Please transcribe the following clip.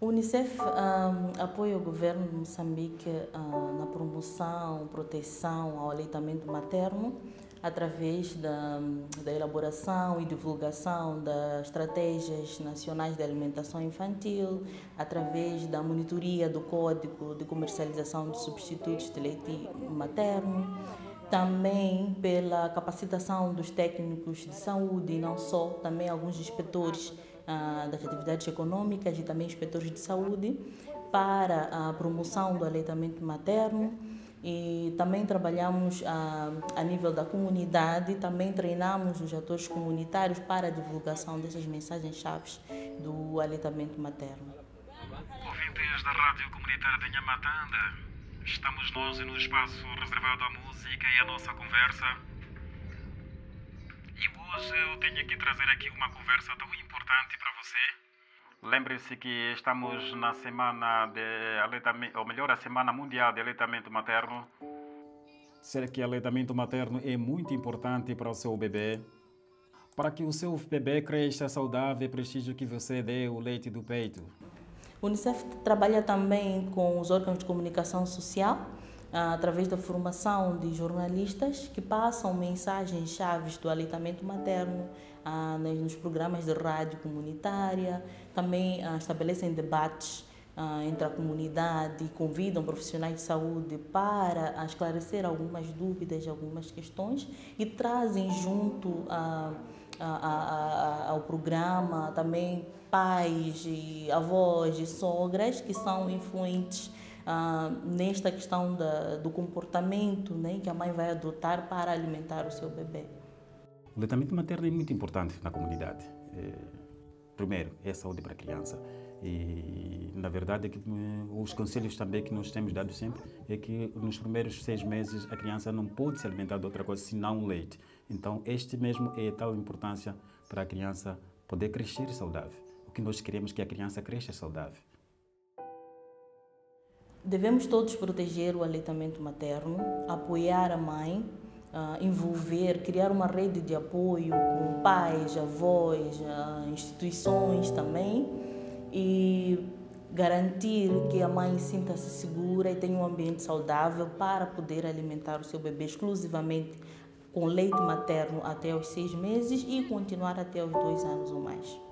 O Unicef um, apoia o governo de Moçambique uh, na promoção, proteção ao aleitamento materno através da, da, elaboração e divulgação das estratégias nacionais de alimentação infantil, através da monitoria do Código de Comercialização de Substitutos de Leite Materno, também pela capacitação dos técnicos de saúde, e não só, também alguns inspetores ah, das atividades econômicas e também inspetores de saúde para a promoção do aleitamento materno e também trabalhamos a, a nível da comunidade, também treinamos os atores comunitários para a divulgação dessas mensagens-chave do aleitamento materno. Ouvintes da Rádio Comunitária de Nhamatanda, estamos nós no espaço reservado à música e à nossa conversa e hoje eu tenho que trazer aqui uma conversa tão importante para você. Lembre-se que estamos na semana de aleitamento, ou melhor, a semana mundial de aleitamento materno. Será que aleitamento materno é muito importante para o seu bebê? Para que o seu bebê cresça saudável, é preciso que você dê o leite do peito. O Unicef trabalha também com os órgãos de comunicação social ah, através da formação de jornalistas que passam mensagens chaves do aleitamento materno ah, nos programas de rádio comunitária, também ah, estabelecem debates entre a comunidade e convidam profissionais de saúde para esclarecer algumas dúvidas, algumas questões e trazem junto a, ao programa também pais, e avós e sogras que são influentes ah, nesta questão do comportamento né, que a mãe vai adotar para alimentar o seu bebê. O leitamento materno é muito importante na comunidade. É, primeiro, é a saúde para a criança. E, na verdade, é que, eh, os conselhos também que nós temos dado sempre é que nos primeiros seis meses a criança não pode se alimentar de outra coisa senão leite. Então, este mesmo é tal importância para a criança poder crescer saudável. O que nós queremos é que a criança cresça saudável. Devemos todos proteger o aleitamento materno, apoiar a mãe, uh, envolver, criar uma rede de apoio com pais, avós, uh, instituições também e garantir que a mãe sinta-se segura e tenha um ambiente saudável para poder alimentar o seu bebê exclusivamente com leite materno até os seis meses e continuar até os dois anos ou mais.